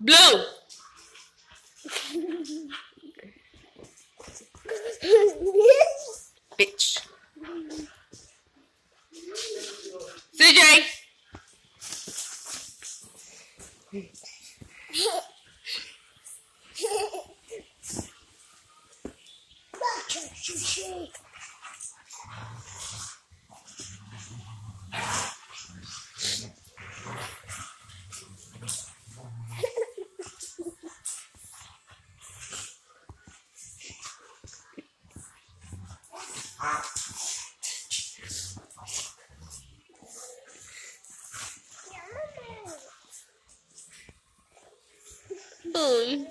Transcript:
Blue. Bitch. CJ. Boom.